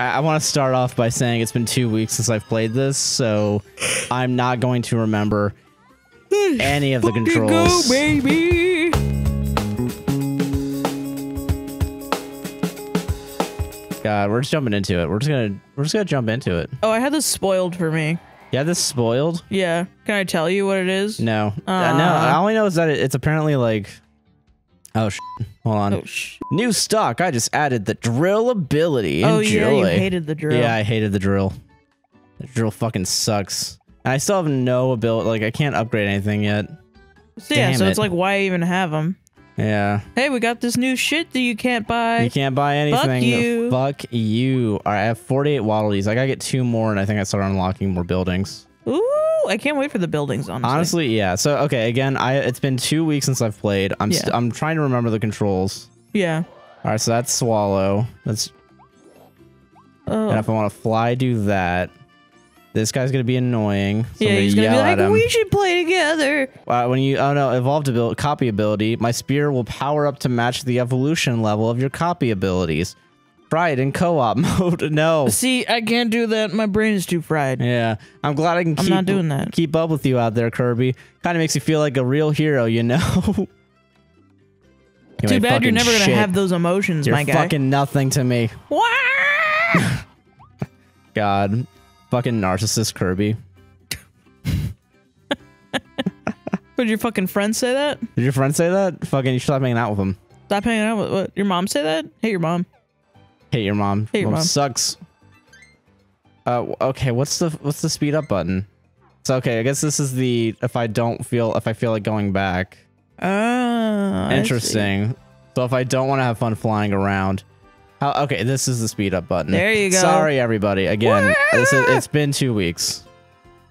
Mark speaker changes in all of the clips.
Speaker 1: I, I want to start off by saying it's been two weeks since I've played this, so I'm not going to remember any of the controls.
Speaker 2: Go, baby.
Speaker 1: God, we're just jumping into it. We're just gonna we're just gonna jump into it.
Speaker 2: Oh, I had this spoiled for me.
Speaker 1: Yeah, this spoiled.
Speaker 2: Yeah. Can I tell you what it is?
Speaker 1: No, uh, no.
Speaker 2: Uh.
Speaker 1: All I know is that it, it's apparently like. Oh, sh- hold on.
Speaker 2: Oh, sh-
Speaker 1: New stock. I just added the drill ability.
Speaker 2: oh
Speaker 1: Enjoy.
Speaker 2: yeah, you hated the drill.
Speaker 1: Yeah, I hated the drill. The drill fucking sucks. And I still have no ability. Like, I can't upgrade anything yet.
Speaker 2: So, yeah,
Speaker 1: Damn
Speaker 2: so it's like, why even have them?
Speaker 1: Yeah.
Speaker 2: Hey, we got this new shit that you can't buy.
Speaker 1: You can't buy anything.
Speaker 2: Fuck you.
Speaker 1: Fuck you. All right, I have 48 Waddle Dees. I gotta get two more, and I think I start unlocking more buildings.
Speaker 2: Ooh, I can't wait for the buildings. Honestly,
Speaker 1: Honestly, yeah. So, okay, again, I it's been two weeks since I've played. I'm
Speaker 2: Yeah.
Speaker 1: I'm trying to remember the controls.
Speaker 2: yeah.
Speaker 1: All right, so that's Swallow. That's
Speaker 2: Oh.
Speaker 1: and if I want to fly, do that. This guy's gonna be annoying. So
Speaker 2: yeah, he's gonna be like, we should play together.
Speaker 1: Uh, when you oh no evolved ability copy ability my spear will power up to match the evolution level of your copy abilities it in co-op mode no
Speaker 2: See, I can't do that. My brain is too fried.
Speaker 1: yeah i'm glad i can
Speaker 2: I'm
Speaker 1: keep
Speaker 2: not doing that.
Speaker 1: keep up with you out there kirby kind of makes you feel like a real hero you know You
Speaker 2: Too bad you're never gonna have those emotions,
Speaker 1: you're
Speaker 2: my guy.
Speaker 1: fucking nothing to me god fucking narcissist kirby
Speaker 2: Would your fucking friend say that?
Speaker 1: did your friend say that fucking you should stop hanging out with him
Speaker 2: Stop hanging out with what? Your mom say that? Hey, your mom.
Speaker 1: Hate your mom.
Speaker 2: Hate your mom.
Speaker 1: sucks. Uh okay what's the what's the speed up button? So okay i guess this is the if i don't feel if i feel like going back.
Speaker 2: Ah,
Speaker 1: interesting. So if i don't want to have fun flying around how okay this is the speed up button.
Speaker 2: There you go.
Speaker 1: sorry everybody again this is, it's been two weeks.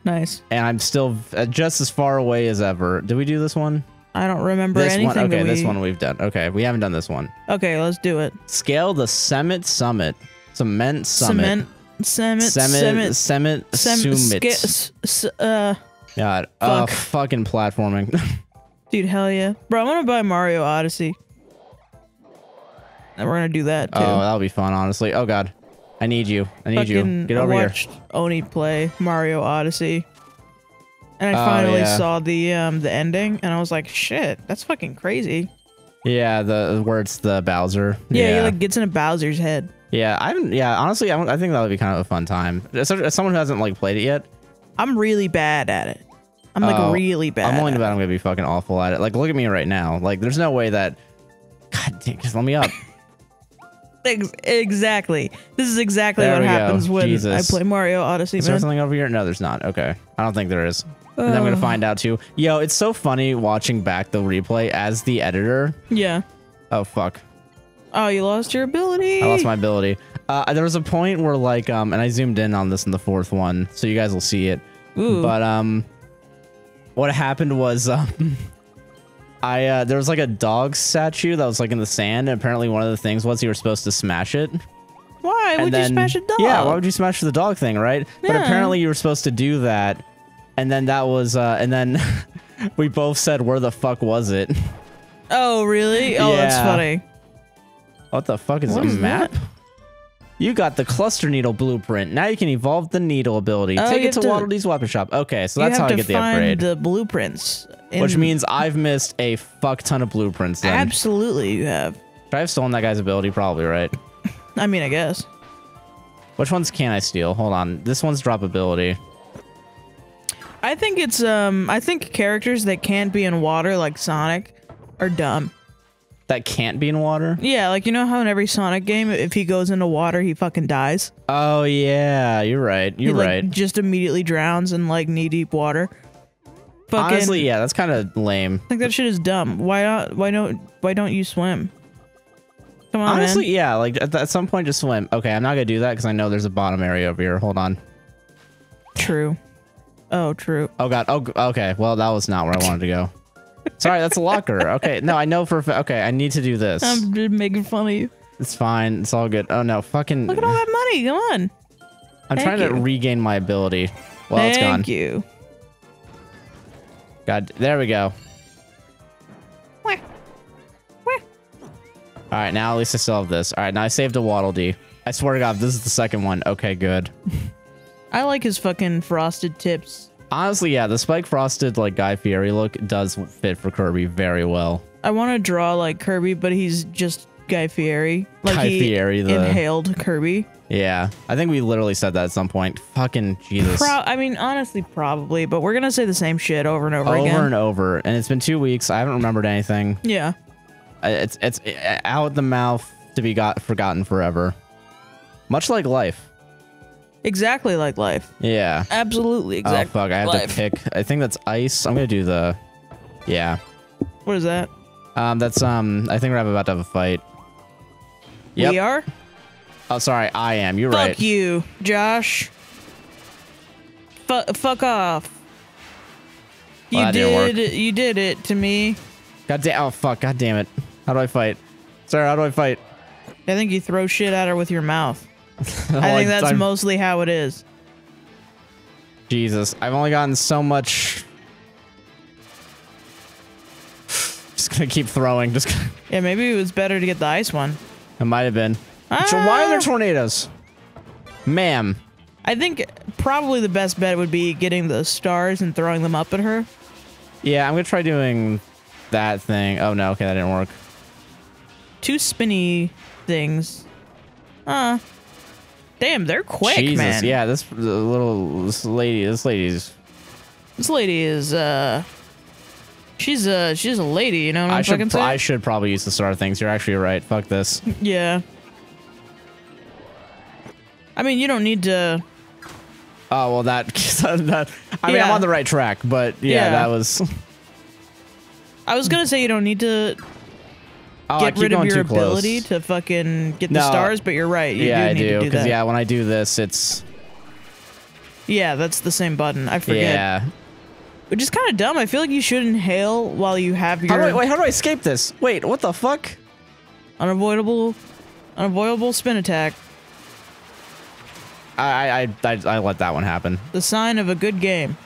Speaker 2: Nice.
Speaker 1: and i'm still uh, just as far away as ever. Did we do this one
Speaker 2: I don't remember
Speaker 1: this
Speaker 2: anything.
Speaker 1: one okay
Speaker 2: we...
Speaker 1: this one we've done okay we haven't done this one
Speaker 2: Okay, let's do it.
Speaker 1: scale the summit summit cement summit
Speaker 2: Cement. Cement.
Speaker 1: Cement, summit.
Speaker 2: sca- s- s- uh,
Speaker 1: God, oh,
Speaker 2: Fuck.
Speaker 1: fucking platforming.
Speaker 2: dude, hell yeah, bro! I'm gonna buy Mario Odyssey, and we're gonna do that too.
Speaker 1: oh, that'll be fun, honestly. Oh God, I need you. I need you.
Speaker 2: Fucking-
Speaker 1: Get
Speaker 2: I
Speaker 1: over here.
Speaker 2: Oni play Mario Odyssey, and I
Speaker 1: Oh,
Speaker 2: finally
Speaker 1: yeah.
Speaker 2: saw the um the ending, and I was like, shit, that's fucking crazy.
Speaker 1: Yeah, the where it's the Bowser.
Speaker 2: Yeah,
Speaker 1: yeah,
Speaker 2: he like gets into Bowser's head.
Speaker 1: yeah. I haven't. Yeah, honestly, I, I think that would be kind of a fun time. As, as someone who hasn't like played it yet,
Speaker 2: I'm really bad at it. I'm like
Speaker 1: Oh,
Speaker 2: really bad.
Speaker 1: I'm willing to bet I'm gonna be fucking awful at it. Like, look at me right now. Like, there's no way that. God damn, just let me up.
Speaker 2: exactly. This is exactly
Speaker 1: There
Speaker 2: what
Speaker 1: we go.
Speaker 2: happens when
Speaker 1: Jesus.
Speaker 2: I play Mario Odyssey.
Speaker 1: Is there
Speaker 2: Man.
Speaker 1: something over here? No, there's not. Okay, I don't think there is. And I'm gonna find out too. Yo, it's so funny watching back the replay as the editor.
Speaker 2: Yeah.
Speaker 1: Oh fuck.
Speaker 2: Oh, you lost your ability.
Speaker 1: I lost my ability. Uh, there was a point where like um, and I zoomed in on this in the fourth one, so you guys will see it.
Speaker 2: Ooh.
Speaker 1: But um, what happened was um, I uh, there was like a dog statue that was like in the sand, and apparently one of the things was you were supposed to smash it.
Speaker 2: Why
Speaker 1: and
Speaker 2: would
Speaker 1: then,
Speaker 2: you smash a dog?
Speaker 1: Yeah, why would you smash the dog thing, right?
Speaker 2: Yeah.
Speaker 1: But apparently you were supposed to do that, and then that was uh, and then we both said where the fuck was it?
Speaker 2: Oh, really? Oh, that's funny.
Speaker 1: What the fuck is
Speaker 2: What
Speaker 1: a
Speaker 2: is
Speaker 1: map? You got the clutter needle blueprint. Now you can evolve the needle ability.
Speaker 2: Oh,
Speaker 1: Take it to
Speaker 2: to-
Speaker 1: Waddle Dee's weapon shop. Okay, so that's how I get the
Speaker 2: find
Speaker 1: upgrade.
Speaker 2: the blueprints.
Speaker 1: which means I've missed a fuck ton of blueprints then.
Speaker 2: absolutely you have.
Speaker 1: Should I have stolen that guy's ability? Probably, right?
Speaker 2: I mean, I guess.
Speaker 1: Which ones can I steal? Hold on. This one's drop ability.
Speaker 2: I think it's um. I think characters that can't be in water, like Sonic, are dumb.
Speaker 1: That can't be in water?
Speaker 2: Yeah, like you know how in every Sonic game, if he goes into water, he fucking dies.
Speaker 1: Oh, yeah. You're right. You're
Speaker 2: he, like,
Speaker 1: right.
Speaker 2: Just immediately drowns in like knee deep water. Fucking,
Speaker 1: Honestly, yeah, that's kind of lame.
Speaker 2: I think that shit is dumb. Why not? Why don't? Why don't you swim? Come on,
Speaker 1: Honestly,
Speaker 2: man.
Speaker 1: yeah, like at, at some point just swim. Okay, I'm not gonna do that because I know there's a bottom area over here. Hold on.
Speaker 2: True. Oh, true.
Speaker 1: Oh god. Oh, okay. Well, that was not where I wanted to go. Sorry, that's a locker. Okay, no, I know for a fa- okay. I need to do this.
Speaker 2: I'm just making fun of you.
Speaker 1: it's fine. It's all good. Oh no, fucking.
Speaker 2: Look at all that money. Come on.
Speaker 1: I'm
Speaker 2: Thank
Speaker 1: trying to regain my ability. Well, it's gone.
Speaker 2: Thank you.
Speaker 1: God, there we go.
Speaker 2: Wah. Wah.
Speaker 1: All right, now at least I still have this. All right, now I saved a Waddle Dee. I swear to God, this is the second one. Okay, good.
Speaker 2: I like his fucking frosted tips.
Speaker 1: Honestly, yeah, the spike frosted like Guy Fieri look does fit for Kirby very well.
Speaker 2: I want to draw like Kirby, but he's just Guy Fieri. Like
Speaker 1: Guy
Speaker 2: he
Speaker 1: Fieri, the-
Speaker 2: inhaled Kirby.
Speaker 1: Yeah, I think we literally said that at some point. Fucking Jesus.
Speaker 2: Pro- I mean, honestly, probably, but we're gonna say the same shit over and over,
Speaker 1: over
Speaker 2: again.
Speaker 1: and over, and it's been two weeks. I haven't remembered anything.
Speaker 2: yeah.
Speaker 1: It's it's out the mouth to be got forgotten forever. Much like life.
Speaker 2: Exactly like life.
Speaker 1: Yeah.
Speaker 2: Absolutely exactly.
Speaker 1: oh fuck! I have
Speaker 2: life.
Speaker 1: to pick. I think that's ice. I'm gonna do the. Yeah.
Speaker 2: What is that?
Speaker 1: Um. That's um. I think we're about to have a fight. Yep.
Speaker 2: We are.
Speaker 1: Oh, sorry. I am. You're
Speaker 2: Fuck
Speaker 1: right.
Speaker 2: Fuck you, Josh. Fu- fuck off. You
Speaker 1: Well, didn't
Speaker 2: did. You did it to me.
Speaker 1: God damn. Oh fuck. God damn it. How do I fight? Sarah, how do I fight?
Speaker 2: I think you throw shit at her with your mouth. I think that's
Speaker 1: I'm-
Speaker 2: mostly how it is.
Speaker 1: Jesus. I've only gotten so much. Just gonna keep throwing. Just. Gonna...
Speaker 2: Yeah, maybe it was better to get the ice one.
Speaker 1: It might have been. So why are there
Speaker 2: Ah.
Speaker 1: tornadoes? Ma'am.
Speaker 2: I think probably the best bet would be getting the stars and throwing them up at her.
Speaker 1: Yeah, I'm gonna try doing that thing. Oh no, okay, that didn't work.
Speaker 2: Two spinny things. Uh. Damn, they're quick,
Speaker 1: Jesus,
Speaker 2: man.
Speaker 1: yeah, this the little this lady, this lady's.
Speaker 2: This lady is uh she's a she's a lady, you know what I'm
Speaker 1: I should
Speaker 2: fucking
Speaker 1: I should probably use the star things. You're actually right. Fuck this.
Speaker 2: yeah. I mean, you don't need to
Speaker 1: Oh well, that. that I mean, I'm on the right track, but yeah,
Speaker 2: Yeah.
Speaker 1: that was.
Speaker 2: I was going to say you don't need to
Speaker 1: Oh,
Speaker 2: get rid of your
Speaker 1: close.
Speaker 2: ability to fucking get the stars, but you're right. You
Speaker 1: yeah,
Speaker 2: do
Speaker 1: I
Speaker 2: need
Speaker 1: do. Because yeah, when I do this, it's
Speaker 2: Yeah, that's the same button. I forget.
Speaker 1: yeah.
Speaker 2: Which is kind of dumb. I feel like you should inhale while you have
Speaker 1: How
Speaker 2: your
Speaker 1: do I, wait? How do I escape this? Wait, what the fuck?
Speaker 2: unavoidable unavoidable spin attack.
Speaker 1: I I I, I, I let that one happen.
Speaker 2: The sign of a good game.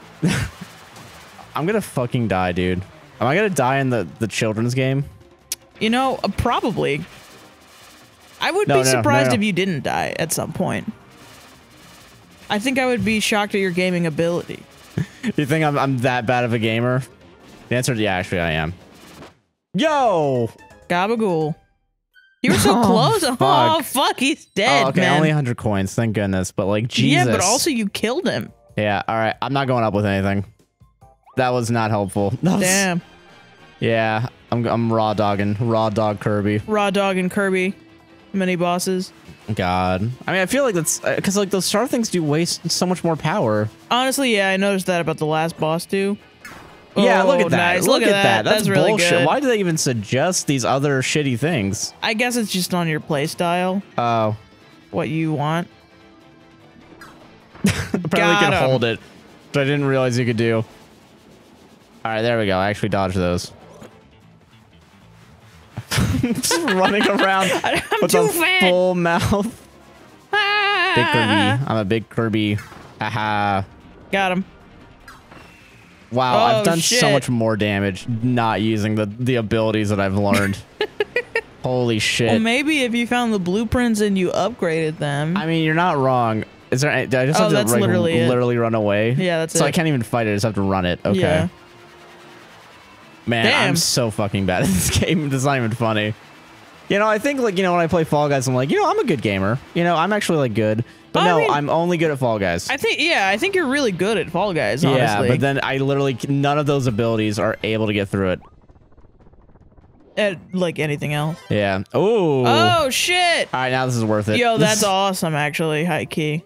Speaker 1: I'm gonna fucking die, dude. Am I gonna die in the the children's game?
Speaker 2: You know, uh, probably. I would
Speaker 1: No,
Speaker 2: be
Speaker 1: no,
Speaker 2: surprised
Speaker 1: no.
Speaker 2: if you didn't die at some point. I think I would be shocked at your gaming ability.
Speaker 1: You think I'm I'm that bad of a gamer? The answer is yeah, actually I am. Yo!
Speaker 2: Gabagool. You were so
Speaker 1: Oh,
Speaker 2: close. Oh,
Speaker 1: fuck.
Speaker 2: fuck, he's dead,
Speaker 1: oh, okay,
Speaker 2: man.
Speaker 1: only 100 coins. Thank goodness. But like Jesus.
Speaker 2: Yeah, but also you killed him.
Speaker 1: Yeah, all right. I'm not going up with anything. That was not helpful. That was-
Speaker 2: Damn.
Speaker 1: Yeah, I'm I'm raw dogging, raw dog Kirby.
Speaker 2: Raw Dog and Kirby. Mini bosses.
Speaker 1: God. I mean, I feel like that's uh, because like those star things do waste so much more power.
Speaker 2: Honestly, yeah, I noticed that about the last boss too.
Speaker 1: yeah, look
Speaker 2: Oh,
Speaker 1: at that.
Speaker 2: nice.
Speaker 1: Look, at that. That's,
Speaker 2: That's really
Speaker 1: bullshit. Why do they even suggest these other shitty things?
Speaker 2: I guess it's just on your playstyle,
Speaker 1: Oh,
Speaker 2: what you want.
Speaker 1: apparently
Speaker 2: Got
Speaker 1: can hold it, but I didn't realize you could do. All right, there we go. I actually dodged those. Just running around
Speaker 2: I'm
Speaker 1: with
Speaker 2: too
Speaker 1: a
Speaker 2: fat.
Speaker 1: full mouth. Ah. Big Kirby. I'm a big Kirby. Haha.
Speaker 2: Got him.
Speaker 1: Wow,
Speaker 2: Oh,
Speaker 1: I've done so much more damage not using the the abilities that I've learned. Holy shit.
Speaker 2: Well, maybe if you found the blueprints and you upgraded them.
Speaker 1: I mean, you're not wrong. Is there? Any, I just
Speaker 2: Oh,
Speaker 1: have to like,
Speaker 2: literally
Speaker 1: literally run away?
Speaker 2: Yeah, that's
Speaker 1: so I can't even fight it. I just have to run it. Okay.
Speaker 2: Yeah.
Speaker 1: Man, I'm so fucking bad at this game. It's not even funny. You know, I think like you know when I play Fall Guys, I'm like, you know, I'm a good gamer. You know, I'm actually like good. But
Speaker 2: I
Speaker 1: no,
Speaker 2: mean-
Speaker 1: I'm only good at Fall Guys.
Speaker 2: I think yeah, I think you're really good at Fall Guys. Honestly.
Speaker 1: yeah, but then I literally none of those abilities are able to get through it.
Speaker 2: at like anything else.
Speaker 1: Yeah. Ooh.
Speaker 2: Oh shit!
Speaker 1: All right, now this is worth it.
Speaker 2: Yo, that's awesome. Actually, high key.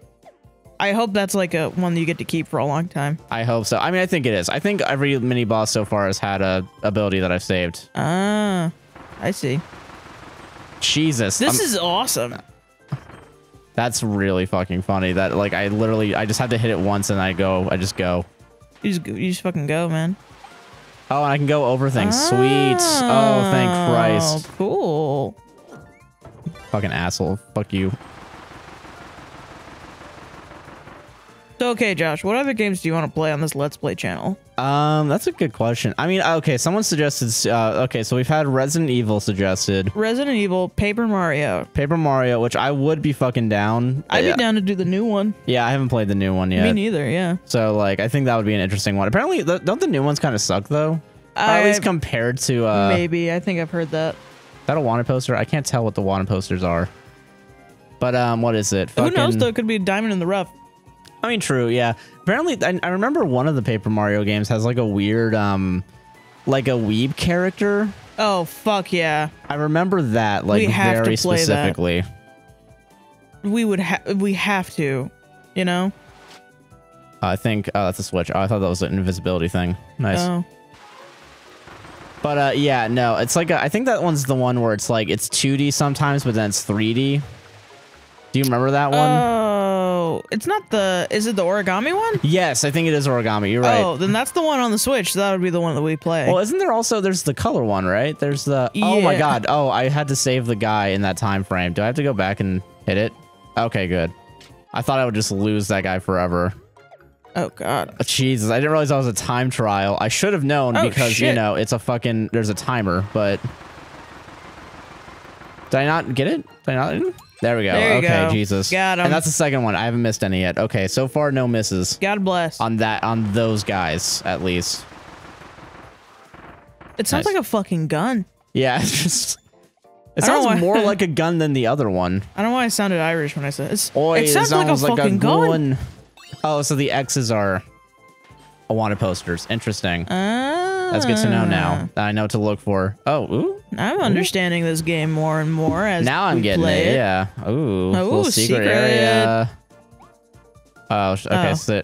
Speaker 2: I hope that's like a one that you get to keep for a long time.
Speaker 1: I hope so. I mean, I think it is. I think every mini boss so far has had a ability that I've saved.
Speaker 2: Ah, I see.
Speaker 1: Jesus,
Speaker 2: This
Speaker 1: I'm-
Speaker 2: is awesome.
Speaker 1: that's really fucking funny. That like I literally I just have to hit it once and I go. I just go.
Speaker 2: You just you just fucking go, man.
Speaker 1: Oh, and I can go over things. Sweet. Oh, thank Christ.
Speaker 2: Oh, Cool.
Speaker 1: Fucking asshole. Fuck you.
Speaker 2: So okay, Josh, what other games do you want to play on this Let's Play channel?
Speaker 1: Um, that's a good question. I mean, okay, someone suggested. Uh, okay, so we've had Resident Evil suggested,
Speaker 2: Resident Evil, Paper Mario.
Speaker 1: Paper Mario, which I would be fucking down.
Speaker 2: I'd be down to do the new one.
Speaker 1: Yeah, I haven't played the new one yet.
Speaker 2: Me neither. Yeah.
Speaker 1: So like, I think that would be an interesting one. Apparently, th don't the new ones kind of suck though? Or at least compared to uh,
Speaker 2: Maybe. I think I've heard that.
Speaker 1: that a wanted poster. I can't tell what the wanted posters are. But um, what is it?
Speaker 2: Who knows though? It could be a diamond in the rough.
Speaker 1: I mean, true, yeah. Apparently, I, I remember one of the Paper Mario games has like a weird, um, like a weeb character.
Speaker 2: Oh fuck yeah!
Speaker 1: I remember that like
Speaker 2: We have to
Speaker 1: very
Speaker 2: play that.
Speaker 1: specifically.
Speaker 2: We would have. We have to. You know.
Speaker 1: I think oh, that's a switch. Oh, I thought that was an invisibility thing. Nice.
Speaker 2: Oh.
Speaker 1: But uh, yeah, no, it's like a, I think that one's the one where it's like it's 2D sometimes, but then it's 3D. Do you remember that one?
Speaker 2: Oh, it's not the. Is it the origami one?
Speaker 1: yes, I think it is origami. You're right.
Speaker 2: Oh, then that's the one on the Switch. That would be the one that we play.
Speaker 1: Well, isn't there also there's the color one, right? There's the Oh my god. Oh, I had to save the guy in that time frame. Do I have to go back and hit it? Okay, good. I thought I would just lose that guy forever.
Speaker 2: oh God.
Speaker 1: Uh, Jesus, I didn't realize that was a time trial. I should have known
Speaker 2: Oh,
Speaker 1: because, you know, it's a fucking there's a timer, but Did I not get it? Did I not? There we go.
Speaker 2: There you
Speaker 1: okay,
Speaker 2: go.
Speaker 1: Jesus.
Speaker 2: Got 'em.
Speaker 1: And that's the second one. I haven't missed any yet. Okay, so far no misses
Speaker 2: God bless.
Speaker 1: on that on those guys at least.
Speaker 2: it sounds
Speaker 1: nice.
Speaker 2: like a fucking gun.
Speaker 1: Yeah, it's just it sounds more like a gun than the other one.
Speaker 2: I don't know why I sounded Irish when I said it's,
Speaker 1: Oi,
Speaker 2: it sounds like a fucking gun.
Speaker 1: gun. Oh, so the X's are wanted posters. Interesting.
Speaker 2: Ah,
Speaker 1: That's good to know now. Ah. I know what to look for. Oh, ooh.
Speaker 2: I'm understanding this game more and more as
Speaker 1: Now I'm getting
Speaker 2: play
Speaker 1: it. Yeah. Ooh. little secret,
Speaker 2: secret.
Speaker 1: area. Oh, okay.
Speaker 2: Oh.
Speaker 1: So,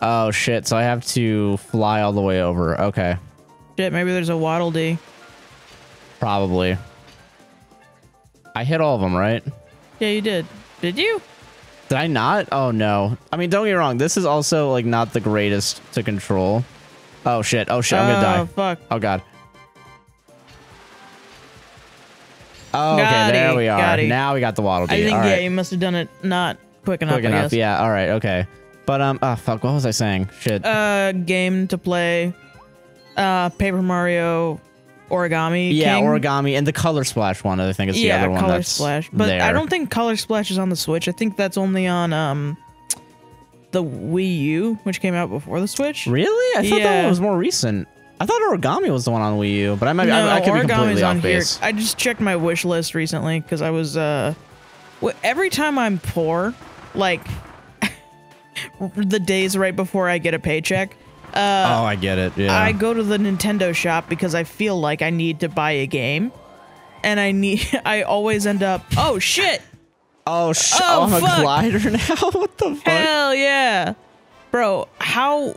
Speaker 1: oh shit. So I have to fly all the way over. Okay.
Speaker 2: Shit, maybe there's a Waddle Dee.
Speaker 1: Probably. I hit all of them, right?
Speaker 2: Yeah, you did. Did you?
Speaker 1: Did I not? Oh no. I mean, don't get me wrong. This is also like not the greatest to control. Oh shit. Oh shit. I'm gonna die.
Speaker 2: Oh fuck.
Speaker 1: Oh god. Oh, okay,
Speaker 2: Got
Speaker 1: there
Speaker 2: it,
Speaker 1: we are. Now we got the waddle dee.
Speaker 2: I
Speaker 1: think
Speaker 2: yeah, you must have done it not quick enough.
Speaker 1: quick enough. Yeah. All right. Okay. But um. Oh fuck. What was I saying? Shit.
Speaker 2: Uh, game to play. Uh, Paper Mario, Origami.
Speaker 1: yeah,
Speaker 2: King.
Speaker 1: origami and the color splash one. I think is the
Speaker 2: yeah,
Speaker 1: other one
Speaker 2: Color
Speaker 1: that's
Speaker 2: Splash. But
Speaker 1: there.
Speaker 2: I don't think Color Splash is on the Switch. I think that's only on um the Wii U, which came out before the Switch.
Speaker 1: Really? I thought that one was more recent. I thought origami was the one on Wii U, but I might.
Speaker 2: no,
Speaker 1: I, I could be completely
Speaker 2: on
Speaker 1: off
Speaker 2: here.
Speaker 1: base.
Speaker 2: I just checked my wish list recently because I was uh, every time I'm poor, like the days right before I get a paycheck, uh,
Speaker 1: oh, I get it. Yeah.
Speaker 2: I go to the Nintendo shop because I feel like I need to buy a game, and I need. I always end up. Oh shit!
Speaker 1: Oh, sh-
Speaker 2: Oh,
Speaker 1: oh, I'm
Speaker 2: fuck.
Speaker 1: a glider now. what the fuck?
Speaker 2: Hell yeah, bro! How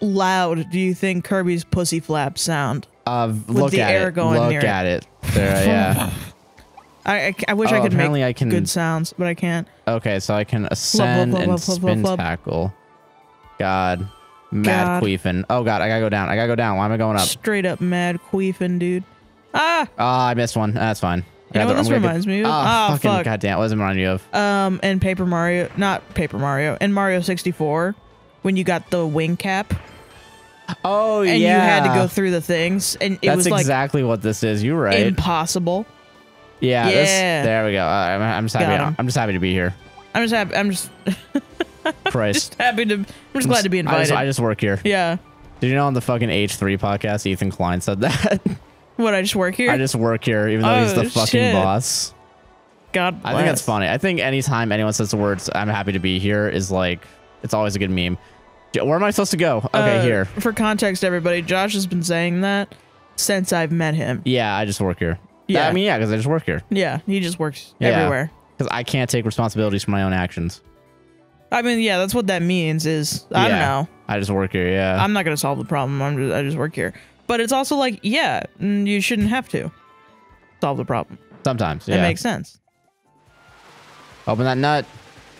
Speaker 2: loud do you think Kirby's pussy flap sound?
Speaker 1: Uh, look
Speaker 2: the
Speaker 1: at
Speaker 2: air
Speaker 1: it.
Speaker 2: going
Speaker 1: look
Speaker 2: near it.
Speaker 1: at it. There, yeah.
Speaker 2: I I, I wish
Speaker 1: Oh,
Speaker 2: I could make
Speaker 1: I can-
Speaker 2: good sounds, but I can't.
Speaker 1: Okay, so I can ascend
Speaker 2: flub,
Speaker 1: and
Speaker 2: flub, flub,
Speaker 1: spin
Speaker 2: flub.
Speaker 1: tackle. God. Mad
Speaker 2: God.
Speaker 1: queefing. Oh god, I gotta go down. I gotta go down. Why am I going up?
Speaker 2: Straight up mad queefing, dude. Ah,
Speaker 1: Ah, I missed one. That's fine.
Speaker 2: You know what this reminds me of?
Speaker 1: Ah,
Speaker 2: Ah,
Speaker 1: fucking
Speaker 2: fuck.
Speaker 1: goddamn. What does it remind you of?
Speaker 2: um, and Paper Mario, not Paper Mario, and Mario 64, when you got the wing cap
Speaker 1: Oh
Speaker 2: and
Speaker 1: yeah.
Speaker 2: you had to go through the things, and it
Speaker 1: That's
Speaker 2: was like
Speaker 1: exactly what this is. You're right.
Speaker 2: impossible.
Speaker 1: yeah, This,
Speaker 2: Yeah.
Speaker 1: there we go. Uh, I'm, I'm just happy. I'm just happy to be here.
Speaker 2: I'm just happy. I'm just
Speaker 1: Christ.
Speaker 2: happy to. I'm just glad to be
Speaker 1: I
Speaker 2: invited.
Speaker 1: just, I just work here.
Speaker 2: yeah.
Speaker 1: Did you know on the fucking H3 podcast, Ethan Klein said that?
Speaker 2: What? I just work here.
Speaker 1: I just work here, even though he's
Speaker 2: Oh,
Speaker 1: the fucking
Speaker 2: shit.
Speaker 1: boss.
Speaker 2: God.
Speaker 1: I think that's funny. I think anytime anyone says the words "I'm happy to be here" is like it's always a good meme. Where am I supposed to go? Okay,
Speaker 2: Uh,
Speaker 1: here.
Speaker 2: For context, everybody, Josh has been saying that since I've met him.
Speaker 1: Yeah, I just work here.
Speaker 2: Yeah.
Speaker 1: I mean, yeah, because I just work here
Speaker 2: Yeah, he just works
Speaker 1: Yeah.
Speaker 2: everywhere.
Speaker 1: because I can't take responsibilities for my own actions.
Speaker 2: I mean, yeah, that's what that means. Is I don't know.
Speaker 1: I just work here. Yeah.
Speaker 2: I'm not gonna solve the problem. I'm just, I just work here. But it's also like, yeah, you shouldn't have to solve the problem.
Speaker 1: Sometimes.
Speaker 2: It
Speaker 1: Yeah.
Speaker 2: makes sense.
Speaker 1: Open that nut.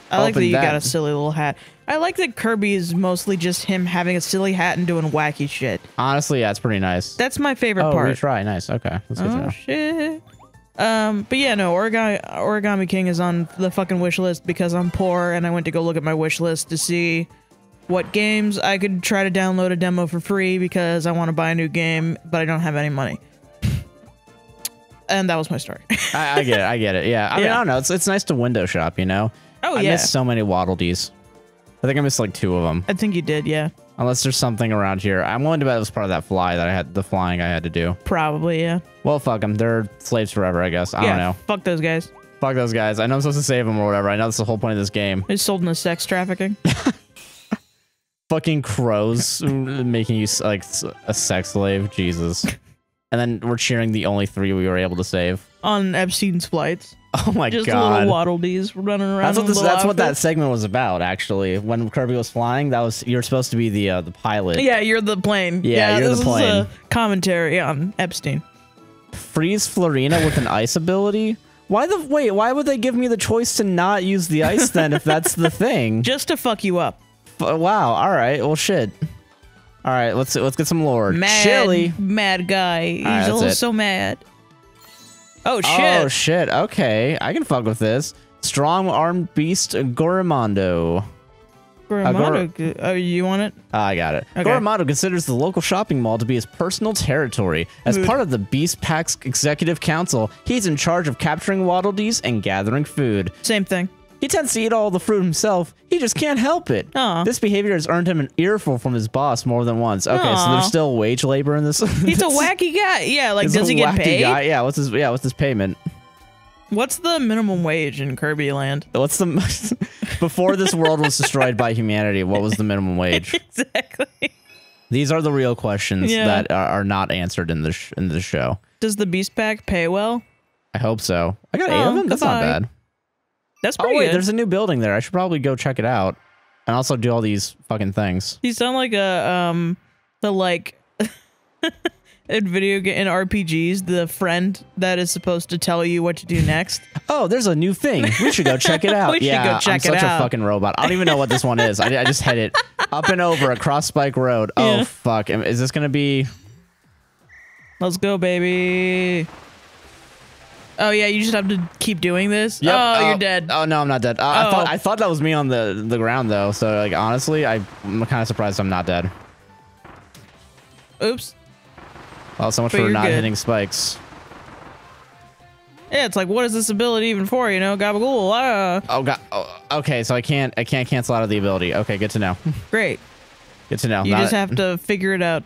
Speaker 2: I like that
Speaker 1: Open
Speaker 2: you got a silly little hat. I like that Kirby is mostly just him having a silly hat and doing wacky shit.
Speaker 1: Honestly, yeah, it's pretty nice.
Speaker 2: That's my favorite part.
Speaker 1: oh,
Speaker 2: part.
Speaker 1: retry. Nice. Okay. That's good to
Speaker 2: Oh shit. Um, but yeah, no, Origami Origami King is on the fucking wish list because I'm poor and I went to go look at my wish list to see what games I could try to download a demo for free because I want to buy a new game, but I don't have any money. and that was my story.
Speaker 1: I, I get it. I get it. Yeah. I mean, I don't know. It's it's nice to window shop. You know.
Speaker 2: oh
Speaker 1: I
Speaker 2: yeah, I
Speaker 1: missed so many Waddle Dees. I think I missed like two of them.
Speaker 2: I think you did. Yeah,
Speaker 1: Unless there's something around here. I'm willing to bet it was part of that fly that I had, the flying I had to do.
Speaker 2: probably. Yeah.
Speaker 1: Well, fuck them. They're slaves forever, I guess. I
Speaker 2: yeah.
Speaker 1: don't know.
Speaker 2: Fuck those guys.
Speaker 1: Fuck those guys. I know I'm supposed to save them or whatever. I know that's the whole point of this game.
Speaker 2: They sold into sex trafficking.
Speaker 1: Fucking crows making you like a sex slave. Jesus. And then we're cheering the only three we were able to save.
Speaker 2: on Epstein's flights.
Speaker 1: Oh my
Speaker 2: Just
Speaker 1: god.
Speaker 2: little waddledees running around.
Speaker 1: That's what this, that's what that segment was about. Actually, when Kirby was flying, that was you're supposed to be the uh, the pilot.
Speaker 2: Yeah, you're the plane.
Speaker 1: Yeah, you're the plane.
Speaker 2: Is a commentary on Epstein.
Speaker 1: Freeze Florina with an ice ability. Why the wait? Why would they give me the choice to not use the ice then if that's the thing?
Speaker 2: Just to fuck you up.
Speaker 1: Wow. All right. Well, shit. All right. Let's let's get some lore.
Speaker 2: Mad,
Speaker 1: Chili.
Speaker 2: mad guy. He's
Speaker 1: right,
Speaker 2: always so mad. Oh shit!
Speaker 1: Oh shit. Okay, I can fuck with this. Strong armed beast Gorimondo.
Speaker 2: Goromondo, oh, you want it?
Speaker 1: Ah, I got it.
Speaker 2: Okay.
Speaker 1: Gorimondo considers the local shopping mall to be his personal territory. As
Speaker 2: Mood.
Speaker 1: part of the Beast Pack's executive council, he's in charge of capturing Waddle Dees and gathering food.
Speaker 2: Same thing.
Speaker 1: He tends to eat all the fruit himself. He just can't help it.
Speaker 2: Aw.
Speaker 1: This behavior has earned him an earful from his boss more than once. Okay, so there's still wage labor in this.
Speaker 2: He's a wacky guy. Yeah, like does he get
Speaker 1: wacky
Speaker 2: paid?
Speaker 1: Guy. Yeah, what's his yeah, what's his payment?
Speaker 2: What's the minimum wage in Kirby Land?
Speaker 1: What's the before this world was destroyed by humanity? What was the minimum wage?
Speaker 2: exactly.
Speaker 1: These are the real questions
Speaker 2: Yeah.
Speaker 1: that are, not answered in the sh- in the show.
Speaker 2: Does the Beast Pack pay well?
Speaker 1: I hope so. I got eight
Speaker 2: Oh,
Speaker 1: of them. That's not bad.
Speaker 2: That's
Speaker 1: Oh wait,
Speaker 2: good.
Speaker 1: there's a new building there. I should probably go check it out, and also do all these fucking things.
Speaker 2: You sound like a um the like in video game in RPGs, the friend that is supposed to tell you what to do next.
Speaker 1: Oh, there's a new thing. We should go check it out.
Speaker 2: We should
Speaker 1: yeah,
Speaker 2: go check
Speaker 1: I'm
Speaker 2: it
Speaker 1: such
Speaker 2: out.
Speaker 1: a fucking robot. I don't even know what this one is. I, I just hit it up and over across Spike Road. Oh
Speaker 2: Yeah.
Speaker 1: fuck! Is this gonna be?
Speaker 2: Let's go, baby. Oh yeah, you just have to keep doing this.
Speaker 1: Yep.
Speaker 2: Oh, you're dead.
Speaker 1: Oh no, I'm not dead. Uh, I thought
Speaker 2: Oh.
Speaker 1: I thought that was me on the the ground though. So like honestly, I, I'm kind of surprised I'm not dead.
Speaker 2: Oops.
Speaker 1: Well, so much
Speaker 2: But
Speaker 1: for not
Speaker 2: good.
Speaker 1: hitting spikes.
Speaker 2: Yeah, it's like what is this ability even for? You know, gabagool. Ah,
Speaker 1: Oh god. Oh, okay, so I can't I can't cancel out of the ability. Okay, good to know.
Speaker 2: great.
Speaker 1: Good to know.
Speaker 2: You
Speaker 1: Not-
Speaker 2: just have to figure it out.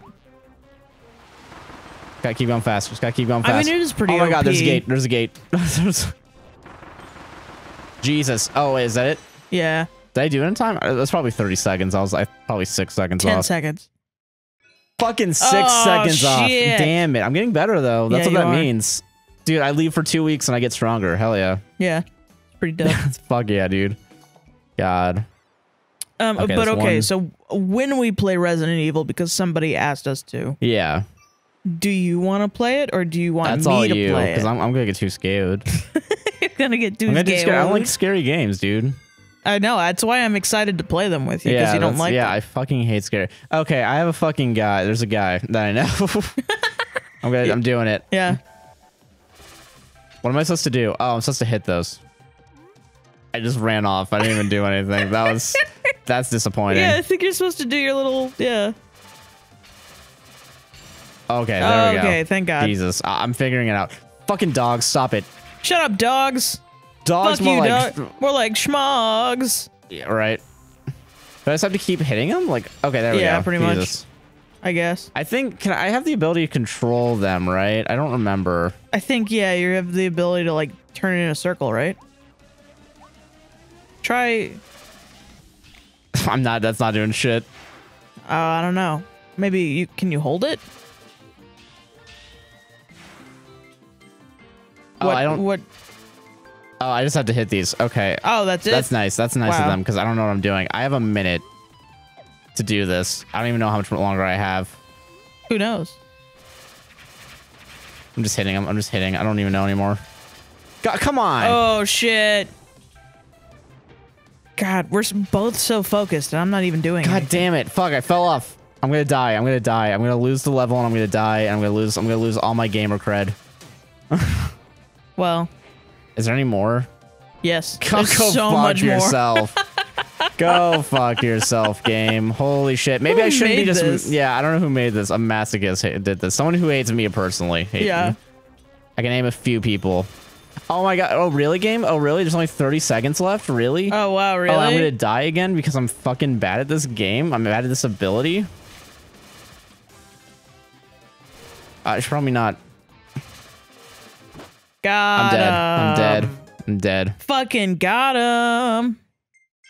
Speaker 1: Gotta keep going fast. Just gotta keep going fast.
Speaker 2: I mean, it is pretty
Speaker 1: Oh my god, there's a gate. There's a gate. Jesus. Oh, wait, is that it?
Speaker 2: Yeah,
Speaker 1: Did I do it in time? Uh, That's probably 30 seconds. I was like probably six seconds
Speaker 2: ten
Speaker 1: off.
Speaker 2: seconds.
Speaker 1: Fucking six
Speaker 2: Oh,
Speaker 1: seconds off. Damn it. I'm getting better though. That's
Speaker 2: Yeah,
Speaker 1: what that
Speaker 2: are.
Speaker 1: means. Dude, I leave for two weeks and I get stronger. Hell yeah.
Speaker 2: Yeah, it's pretty dope.
Speaker 1: Fuck yeah, dude. God.
Speaker 2: Um,
Speaker 1: Okay,
Speaker 2: but okay,
Speaker 1: one.
Speaker 2: so when we play Resident Evil, because somebody asked us to,
Speaker 1: Yeah.
Speaker 2: Do you want to play it or do you want
Speaker 1: That's
Speaker 2: me
Speaker 1: all
Speaker 2: to
Speaker 1: you.
Speaker 2: play it?
Speaker 1: Because I'm, I'm gonna get too scared.
Speaker 2: You're gonna get too
Speaker 1: I'm gonna get
Speaker 2: scared.
Speaker 1: I don't like scary games, dude.
Speaker 2: I know. That's why I'm excited to play them with you because
Speaker 1: yeah,
Speaker 2: you don't like.
Speaker 1: yeah,
Speaker 2: them.
Speaker 1: I fucking hate scary. Okay, I have a fucking guy. There's a guy that I know. I'm gonna, I'm doing it.
Speaker 2: yeah.
Speaker 1: What am I supposed to do? Oh, I'm supposed to hit those. I just ran off. I didn't even do anything. That was, that's disappointing.
Speaker 2: Yeah, I think you're supposed to do your little. Yeah.
Speaker 1: Okay, there we go.
Speaker 2: okay, thank God.
Speaker 1: Jesus, I- I'm figuring it out. Fucking dogs, stop it.
Speaker 2: Shut up, dogs.
Speaker 1: Dogs,
Speaker 2: Fuck
Speaker 1: more
Speaker 2: you,
Speaker 1: like,
Speaker 2: dog. More like schmogs.
Speaker 1: Yeah, right. Do I just have to keep hitting them? Like, okay, there we
Speaker 2: Yeah,
Speaker 1: go.
Speaker 2: Yeah, pretty much. I guess.
Speaker 1: I think can I have the ability to control them, right? I don't remember.
Speaker 2: I think yeah, you have the ability to like turn it in a circle, right? Try.
Speaker 1: I'm not. That's not doing shit.
Speaker 2: Uh, I don't know. Maybe you can you hold it?
Speaker 1: Oh, I don't.
Speaker 2: What?
Speaker 1: Oh, I just have to hit these. Okay.
Speaker 2: Oh, that's it.
Speaker 1: That's nice. That's nice of them because I don't know what I'm doing. I have a minute to do this. I don't even know how much longer I have.
Speaker 2: Who knows?
Speaker 1: I'm just hitting them. I'm just hitting. I don't even know anymore. God, come on.
Speaker 2: Oh shit! God, we're both so focused, and I'm not even doing it.
Speaker 1: God
Speaker 2: it.
Speaker 1: damn it. Fuck, I fell off. I'm gonna die. I'm gonna die. I'm gonna lose the level and I'm gonna die and I'm gonna lose I'm gonna lose all my gamer cred.
Speaker 2: Well,
Speaker 1: Is there any more?
Speaker 2: yes.
Speaker 1: Go, go
Speaker 2: so
Speaker 1: fuck yourself. go fuck yourself, game. Holy shit. Maybe
Speaker 2: Who
Speaker 1: I shouldn't be just.
Speaker 2: this?
Speaker 1: Yeah, I don't know who made this. A masochist did this. Someone who hates me personally. Hate
Speaker 2: Yeah.
Speaker 1: I can name a few people. Oh my god. Oh really, game? Oh really? There's only 30 seconds left. Really?
Speaker 2: Oh wow, really?
Speaker 1: Oh, I'm gonna die again because I'm fucking bad at this game. I'm bad at this ability. Uh, I should probably not.
Speaker 2: Got
Speaker 1: I'm dead. I'm dead. I'm dead.
Speaker 2: Fucking got him.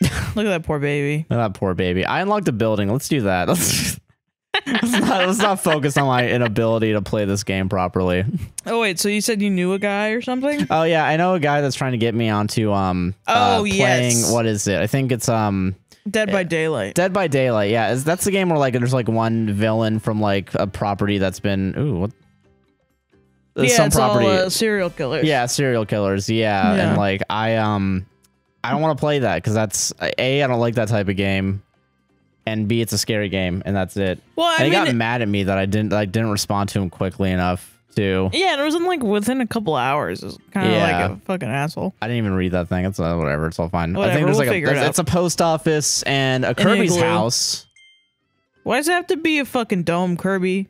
Speaker 2: Look at that poor baby.
Speaker 1: Look at that poor baby. I unlocked a building. Let's do that. Let's, let's, not, let's not focus on my inability to play this game properly.
Speaker 2: Oh wait, so you said you knew a guy or something?
Speaker 1: Oh yeah, I know a guy that's trying to get me onto um uh,
Speaker 2: Oh,
Speaker 1: playing
Speaker 2: yes.
Speaker 1: what is it? I think it's um
Speaker 2: Dead by Daylight.
Speaker 1: Dead by Daylight. Yeah, that's the game where like there's like one villain from like a property that's been ooh what
Speaker 2: Yeah,
Speaker 1: some
Speaker 2: it's
Speaker 1: property.
Speaker 2: all uh, serial killers.
Speaker 1: yeah, serial killers. Yeah,
Speaker 2: Yeah.
Speaker 1: and like I um I don't want to play that because that's a I don't like that type of game, and b it's a scary game and that's it.
Speaker 2: Well, I
Speaker 1: and he got mad at me that I didn't I didn't respond to him quickly enough to.
Speaker 2: yeah, and it was in like within a couple hours. It was kind of
Speaker 1: Yeah.
Speaker 2: like a fucking asshole.
Speaker 1: I didn't even read that thing. It's uh, whatever. It's all fine. I
Speaker 2: Whatever,
Speaker 1: think there's
Speaker 2: we'll
Speaker 1: like a
Speaker 2: it
Speaker 1: it's a post office and a Kirby's house.
Speaker 2: Why does it have to be a fucking dome, Kirby?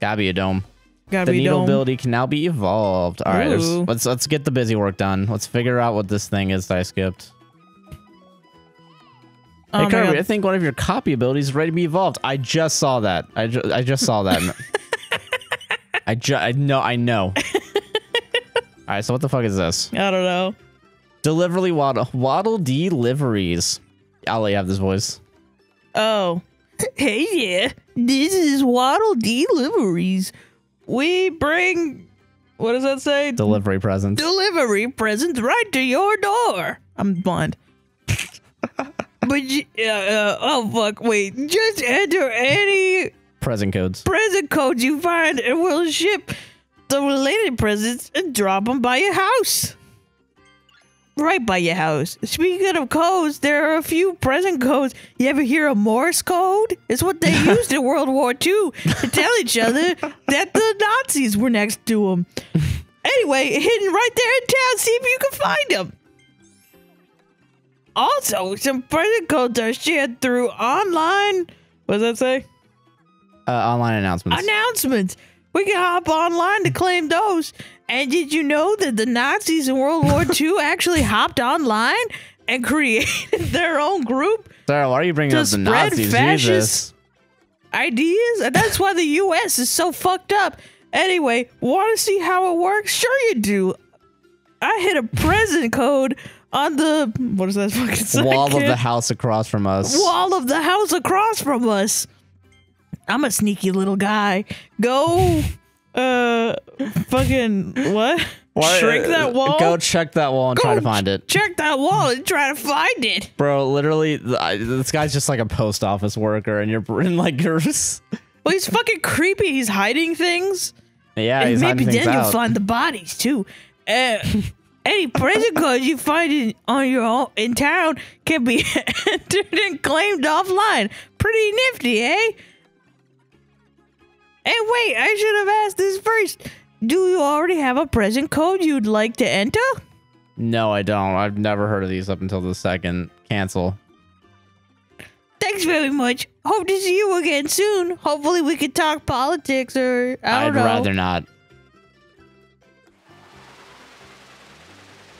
Speaker 1: Gotta be a dome.
Speaker 2: Gotta
Speaker 1: the needle
Speaker 2: dome.
Speaker 1: ability can now be evolved. All right,
Speaker 2: Ooh.
Speaker 1: let's let's get the busy work done. Let's figure out what this thing is that I skipped.
Speaker 2: Oh
Speaker 1: hey Kirby, I think one of your copy abilities is ready to be evolved. I just saw that. I, ju- I just saw that. I ju- I know I know. All right, so what the fuck is this?
Speaker 2: I don't know.
Speaker 1: Delivery waddle waddle deliveries. I'll let you have this voice.
Speaker 2: Oh. Hey, yeah. This is Waddle Deliveries. We bring. What does that say?
Speaker 1: Delivery presents.
Speaker 2: Delivery presents right to your door. I'm blind. but, uh, uh, oh, fuck. Wait. Just enter any
Speaker 1: Present codes.
Speaker 2: present codes you find and we'll ship the related presents and drop them by your house. Right by your house. Speaking of codes, there are a few present codes. You ever hear of Morse code? It's what they used in World War II to tell each other that the Nazis were next to them. Anyway, hidden right there in town. See if you can find them. Also, some present codes are shared through online. What does that say?
Speaker 1: Uh, online announcements.
Speaker 2: announcements. We can hop online to claim those. And did you know that the Nazis in World War II actually hopped online and created their own group
Speaker 1: Sarah, why are you bringing
Speaker 2: To
Speaker 1: up the Nazis?
Speaker 2: fascist-
Speaker 1: Jesus.
Speaker 2: ideas? And that's why the US is so fucked up. Anyway, want to see how it works? Sure you do. I hit a present code on the what is that fucking
Speaker 1: Wall of the house across from us.
Speaker 2: wall of the house across from us. I'm a sneaky little guy. Go, uh, fucking what?
Speaker 1: Why-
Speaker 2: Shrink that wall.
Speaker 1: Go check that wall and try to find it.
Speaker 2: Check that wall and try to find it.
Speaker 1: Bro, literally, I- this guy's just like a post office worker, and you're in like you're
Speaker 2: Well, he's fucking creepy. He's hiding things,
Speaker 1: yeah,
Speaker 2: and
Speaker 1: he's
Speaker 2: maybe then you'll find the bodies too. Uh, any present cards you find in, on your own in town can be entered and claimed offline. Pretty nifty, eh? And wait, I should have asked this first. Do you already have a present code you'd like to enter?
Speaker 1: no, I don't. I've never heard of these up until the second cancel.
Speaker 2: Thanks very much. Hope to see you again soon. Hopefully, we could talk politics or I know.
Speaker 1: rather not.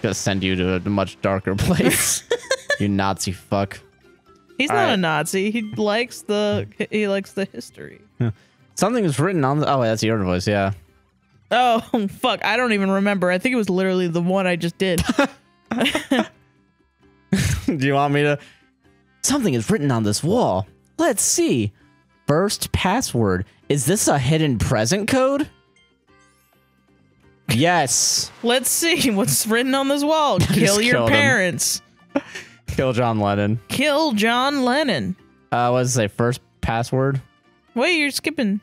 Speaker 1: Gonna send you to a much darker place. you Nazi fuck.
Speaker 2: He's
Speaker 1: All
Speaker 2: not
Speaker 1: right.
Speaker 2: a Nazi. He likes the he likes the history.
Speaker 1: Something was written on the. Oh, that's your voice. Yeah.
Speaker 2: Oh fuck! I don't even remember. I think it was literally the one I just did.
Speaker 1: Do you want me to? Something is written on this wall. Let's see. First password. Is this a hidden present code? Yes.
Speaker 2: Let's see what's written on this wall. Kill your
Speaker 1: him.
Speaker 2: parents.
Speaker 1: Kill John Lennon.
Speaker 2: Kill John Lennon.
Speaker 1: Uh, what does it say? First password.
Speaker 2: Wait, you're skipping.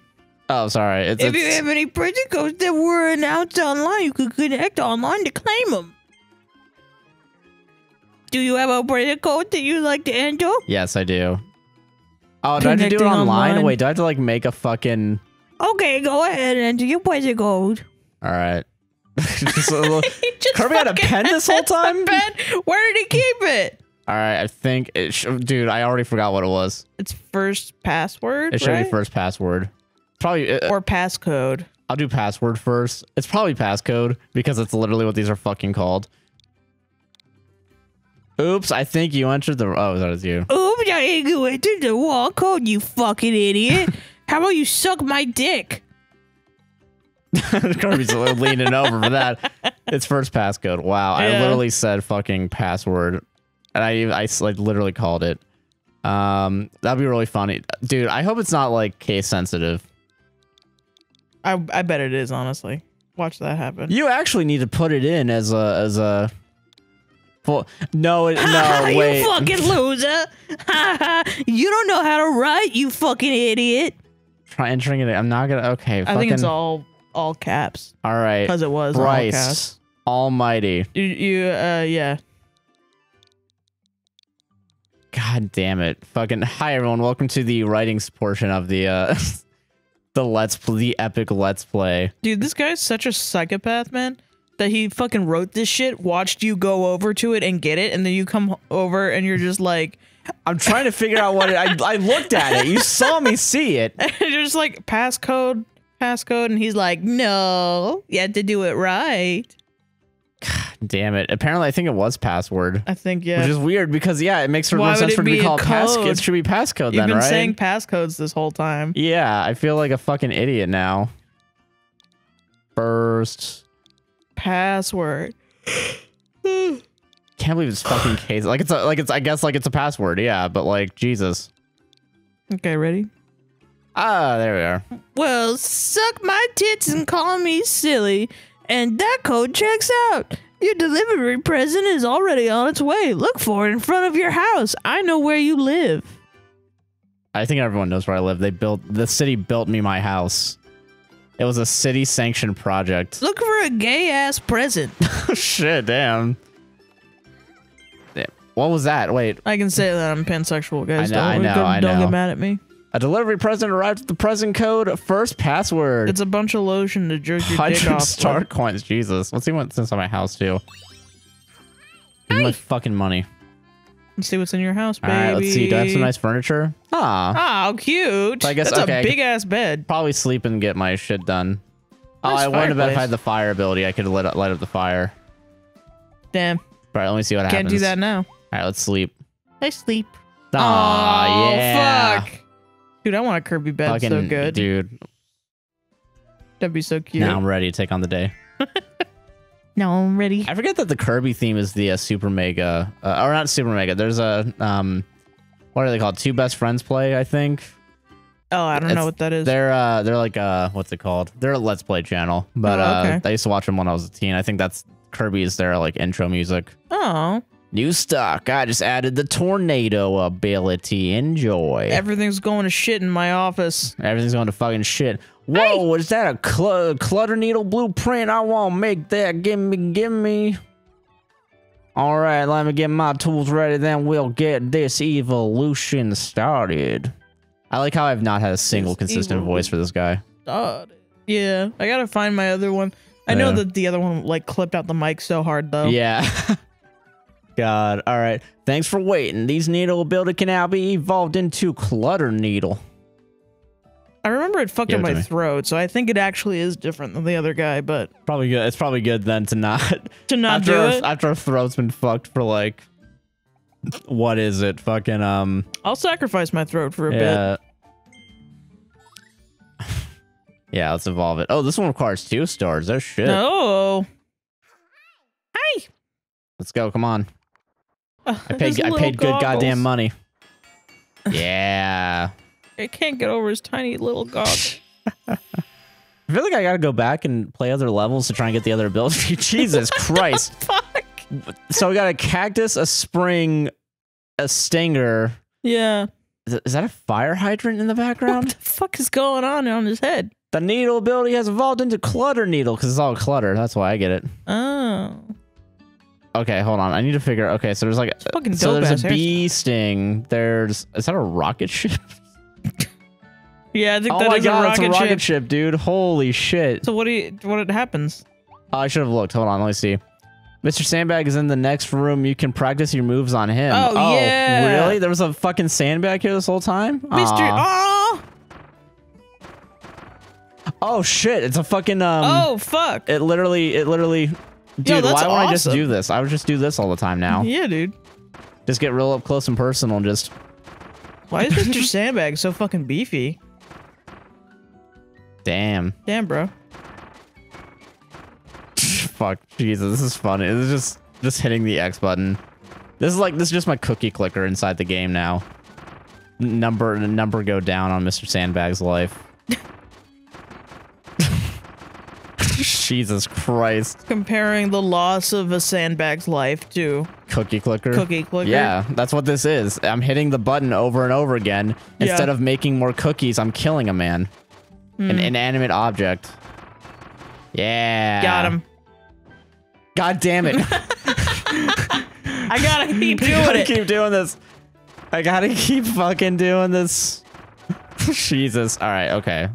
Speaker 1: Oh, sorry. It's,
Speaker 2: if you have any present codes that were announced online, you could connect online to claim them. Do you have a present code that you'd like to enter?
Speaker 1: yes, I do. Oh, do I have to do it online?
Speaker 2: online.
Speaker 1: Wait, do I have to like make a fucking?
Speaker 2: Okay, go ahead and enter your present code.
Speaker 1: All right. Just little-
Speaker 2: just
Speaker 1: Kirby had a pen this whole time?
Speaker 2: pen. Where did he keep it?
Speaker 1: All right, I think it. Sh- dude, I already forgot what it was.
Speaker 2: It's first password,
Speaker 1: It should
Speaker 2: right?
Speaker 1: be first password. Probably. Uh,
Speaker 2: or passcode.
Speaker 1: I'll do password first. It's probably passcode because it's literally what these are fucking called. Oops, I think you entered the. Oh, that is you.
Speaker 2: Oops, I going to the wall code, you fucking idiot. How about you suck my dick?
Speaker 1: Kirby's leaning over for that. It's first passcode. Wow, I literally said fucking password, and I I like literally called it. Um, that'd be really funny, dude. I hope it's not like case sensitive.
Speaker 2: I I bet it is, honestly. Watch that happen.
Speaker 1: You actually need to put it in as a as a. Full, no, it, no, wait.
Speaker 2: you fucking loser. you don't know how to write, you fucking idiot.
Speaker 1: Try entering it. I'm not gonna. Okay,
Speaker 2: I think it's all all caps
Speaker 1: All right,
Speaker 2: because it was all caps.
Speaker 1: Almighty.
Speaker 2: You, you uh yeah.
Speaker 1: God damn it. Fucking hi everyone. Welcome to the writings portion of the uh the let's play the epic let's play.
Speaker 2: Dude, this guy's such a psychopath, man. That he fucking wrote this shit, watched you go over to it and get it, and then you come over and you're just like,
Speaker 1: I'm trying to figure out what it I I looked at it. You saw me see it.
Speaker 2: you're just like passcode, passcode, and he's like, no, you had to do it right.
Speaker 1: Damn it. Apparently I think it was password.
Speaker 2: I think yeah.
Speaker 1: Which is weird because yeah, it makes more
Speaker 2: Why
Speaker 1: sense for it to
Speaker 2: be
Speaker 1: called pass
Speaker 2: code?
Speaker 1: it should be passcode
Speaker 2: You've
Speaker 1: then,
Speaker 2: been
Speaker 1: right?
Speaker 2: saying passcodes this whole time.
Speaker 1: yeah, I feel like a fucking idiot now. First
Speaker 2: Password.
Speaker 1: can't believe it's fucking case. Like it's a, like it's I guess like it's a password, yeah, but like Jesus.
Speaker 2: Okay, ready?
Speaker 1: Ah, there we are.
Speaker 2: Well, suck my tits and call me silly. And that code checks out. Your delivery present is already on its way. Look for it in front of your house. I know where you live.
Speaker 1: I think everyone knows where I live. They built the city built me my house. It was a city sanctioned project.
Speaker 2: Look for a gay ass present.
Speaker 1: Shit, damn. Damn. What was that? Wait,
Speaker 2: I can say that I'm pansexual, guys.
Speaker 1: I know,
Speaker 2: don't
Speaker 1: know,
Speaker 2: don't,
Speaker 1: I
Speaker 2: don't
Speaker 1: know.
Speaker 2: get mad at me.
Speaker 1: A delivery present arrived with the present code. First password.
Speaker 2: It's a bunch of lotion to jerk your dick off.
Speaker 1: star
Speaker 2: with.
Speaker 1: coins. Jesus. Let's see what's inside my house too. Give me my fucking money.
Speaker 2: Let's see what's in your house,
Speaker 1: All
Speaker 2: baby.
Speaker 1: right, let's see. Do I have some nice furniture? Ah,
Speaker 2: Oh, cute.
Speaker 1: So I guess-
Speaker 2: That's
Speaker 1: okay.
Speaker 2: a big ass bed.
Speaker 1: probably sleep and get my shit done. Oh,
Speaker 2: Nice
Speaker 1: I wondered if I had the fire ability. I could light up, light up the fire.
Speaker 2: Damn.
Speaker 1: All right, let me see what happens.
Speaker 2: Can't do that now.
Speaker 1: All right, let's sleep.
Speaker 2: I sleep.
Speaker 1: Aw,
Speaker 2: oh,
Speaker 1: yeah.
Speaker 2: fuck. Dude, I want a Kirby bed
Speaker 1: Fucking
Speaker 2: so good.
Speaker 1: dude.
Speaker 2: That'd be so cute.
Speaker 1: Now I'm ready to take on the day.
Speaker 2: now I'm ready.
Speaker 1: I forget that the Kirby theme is the uh, Super Mega, uh, or not Super Mega. There's a um, what are they called? Two best friends play, I think.
Speaker 2: Oh, I don't
Speaker 1: It's-
Speaker 2: know what that is.
Speaker 1: They're uh, they're like uh, what's it called? They're a Let's Play channel, but
Speaker 2: Oh,
Speaker 1: uh. I used to watch them when I was a teen. I think that's Kirby's their like intro music.
Speaker 2: Oh,
Speaker 1: New stock. I just added the tornado ability. Enjoy.
Speaker 2: everything's going to shit in my office.
Speaker 1: Everything's going to fucking shit. Whoa, is that a cl- clutter needle blueprint? I want to make that. Give me, give me. All right, let me get my tools ready. Then we'll get this evolution started. I like how I've not had a single
Speaker 2: This
Speaker 1: consistent voice for this guy.
Speaker 2: Uh, yeah, I gotta find my other one. I know that the other one like clipped out the mic so hard though.
Speaker 1: Yeah. God. All right. Thanks for waiting. These needle ability can now be evolved into clutter needle.
Speaker 2: I remember it fucked up my throat, so I think it actually is different than the other guy. But
Speaker 1: Probably good. It's probably good then to not
Speaker 2: to not
Speaker 1: after
Speaker 2: do
Speaker 1: our,
Speaker 2: it,
Speaker 1: after our throat's been fucked for like what is it? Fucking um
Speaker 2: I'll sacrifice my throat for a bit.
Speaker 1: yeah. yeah, let's evolve it. Oh, this one requires two stars. Oh shit.
Speaker 2: No. Hey.
Speaker 1: Let's go. Come on.
Speaker 2: I
Speaker 1: I paid I paid good goddamn money. Yeah.
Speaker 2: I can't get over his tiny little goggles.
Speaker 1: I feel like I gotta go back and play other levels to try and get the other ability. Jesus Christ.
Speaker 2: Fuck.
Speaker 1: So we got a cactus, a spring, a stinger.
Speaker 2: Yeah.
Speaker 1: Is is that a fire hydrant in the background?
Speaker 2: What the fuck is going on on his head?
Speaker 1: the needle ability has evolved into clutter needle because it's all clutter. That's why I get it.
Speaker 2: Oh.
Speaker 1: Okay, hold on. I need to figure. Okay, so there's like
Speaker 2: fucking
Speaker 1: so there's a bee sting. There's is that a rocket ship?
Speaker 2: Yeah, I think
Speaker 1: oh
Speaker 2: that
Speaker 1: my
Speaker 2: is
Speaker 1: god,
Speaker 2: a
Speaker 1: it's
Speaker 2: rocket,
Speaker 1: a rocket
Speaker 2: ship.
Speaker 1: ship, dude. Holy shit.
Speaker 2: So what do you what happens?
Speaker 1: Oh, I should have looked. Hold on, let me see. Mr. Sandbag is in the next room. You can practice your moves on him.
Speaker 2: Oh, yeah.
Speaker 1: Really? There was a fucking sandbag here this whole time?
Speaker 2: Mr.
Speaker 1: Aw.
Speaker 2: Oh,
Speaker 1: Oh shit! It's a fucking um.
Speaker 2: oh, fuck.
Speaker 1: It literally, it literally. Dude,
Speaker 2: that's
Speaker 1: why won't I just do this? I would just do this all the time now.
Speaker 2: Yeah, dude.
Speaker 1: Just get real up close and personal. and Just
Speaker 2: Why is Mr. Sandbag so fucking beefy?
Speaker 1: damn.
Speaker 2: Damn, bro.
Speaker 1: Fuck, Jesus, this is funny. This is just just hitting the X button. This is like this is just my cookie clicker inside the game now. Number number go down on Mr. Sandbag's life. Jesus Christ,
Speaker 2: Comparing the loss of a sandbag's life to
Speaker 1: cookie clicker.
Speaker 2: cookie clicker.
Speaker 1: Yeah, that's what this is. I'm hitting the button over and over again.
Speaker 2: Yeah.
Speaker 1: Instead of making more cookies, I'm killing a man.
Speaker 2: Hmm.
Speaker 1: An inanimate object. Yeah.
Speaker 2: Got him.
Speaker 1: God damn it.
Speaker 2: I gotta keep
Speaker 1: I
Speaker 2: doing
Speaker 1: gotta
Speaker 2: it.
Speaker 1: keep doing this. I gotta keep fucking doing this. Jesus. All right. Okay.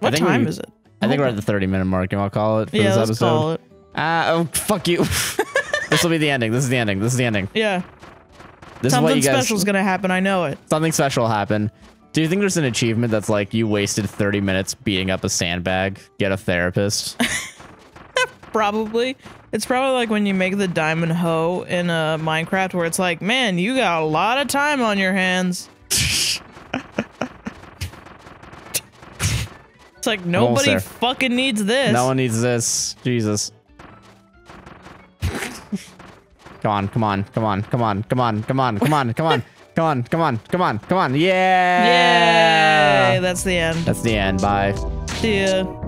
Speaker 2: What time
Speaker 1: we-
Speaker 2: is it?
Speaker 1: I think we're at the 30 minute mark. You want to call it for
Speaker 2: yeah,
Speaker 1: this
Speaker 2: let's
Speaker 1: episode?
Speaker 2: call it.
Speaker 1: Ah, oh, fuck you. this will be the ending. This is the ending. This is the ending.
Speaker 2: Yeah,
Speaker 1: This
Speaker 2: something
Speaker 1: is guys.
Speaker 2: special's gonna happen. I know it.
Speaker 1: Something special will happen. Do you think there's an achievement that's like you wasted 30 minutes beating up a sandbag? Get a therapist.
Speaker 2: Probably. It's probably like when you make the diamond hoe in uh, Minecraft, where it's like, man, you got a lot of time on your hands. It's like nobody fucking needs this.
Speaker 1: No one needs this. Jesus. come on, come on, come on, come on, come on, come on, come on, come on. Come on, come on, come on, come on. Yeah!
Speaker 2: Yay! That's the end.
Speaker 1: That's the end. Bye.
Speaker 2: See ya.